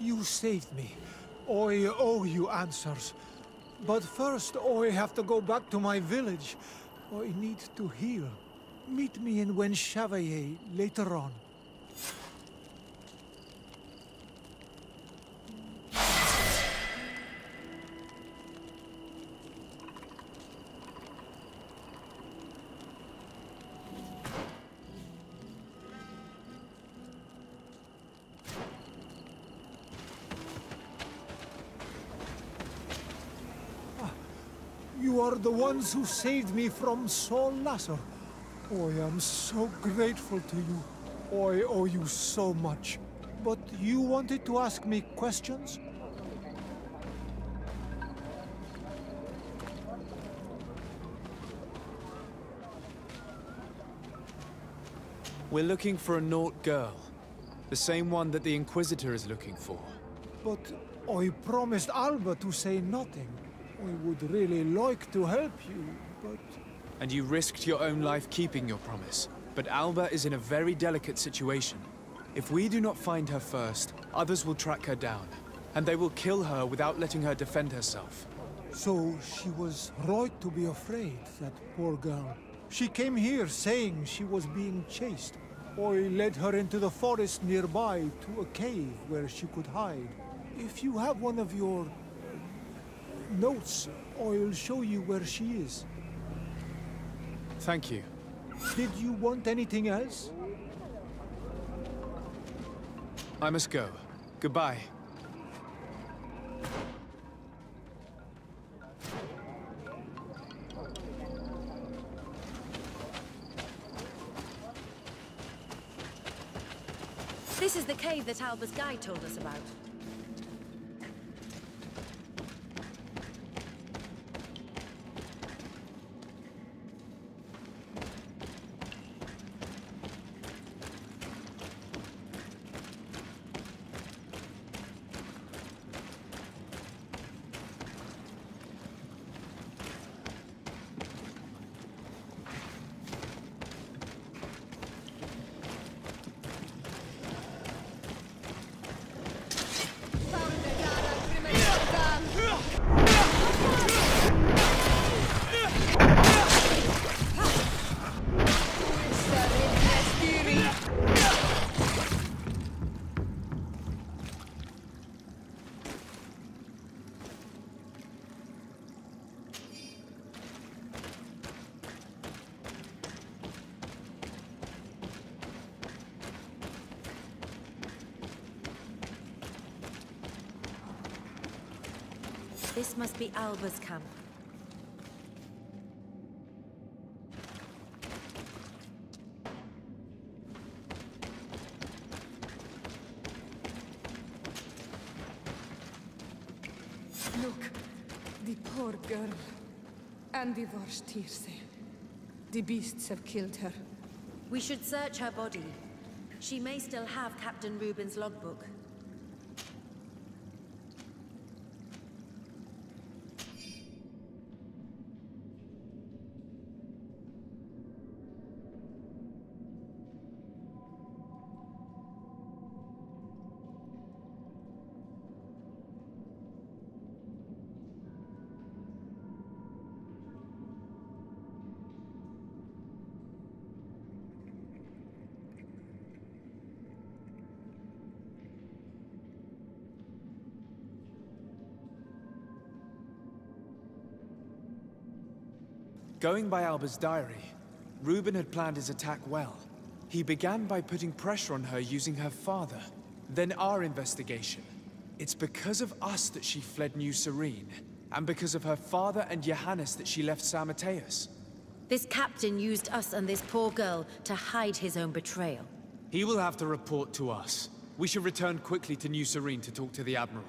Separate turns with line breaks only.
You saved me. I owe you answers. But first, I have to go back to my village. I need to heal. Meet me in Wen Chevalier later on. You are the ones who saved me from Saul Lasser. I am so grateful to you. I owe you so much. But you wanted to ask me questions?
We're looking for a Naut girl. The same one that the Inquisitor is looking for.
But I promised Alba to say nothing. I would really like to help you, but...
And you risked your own life keeping your promise. But Alba is in a very delicate situation. If we do not find her first, others will track her down. And they will kill her without letting her defend herself.
So she was right to be afraid, that poor girl. She came here saying she was being chased. I led her into the forest nearby to a cave where she could hide. If you have one of your... notes, I'll show you where she is.
Thank you.
Did you want anything else?
I must go. Goodbye.
This is the cave that Alba's guide told us about. This must be Alba's camp.
Look, the poor girl. And the Vorstirse. The beasts have killed her.
We should search her body. She may still have Captain Reuben's logbook.
Going by Alba's diary, Reuben had planned his attack well. He began by putting pressure on her using her father, then our investigation. It's because of us that she fled New Serene, and because of her father and Johannes that she left San Matheus.
This captain used us and this poor girl to hide his own betrayal.
He will have to report to us. We should return quickly to New Serene to talk to the Admiral.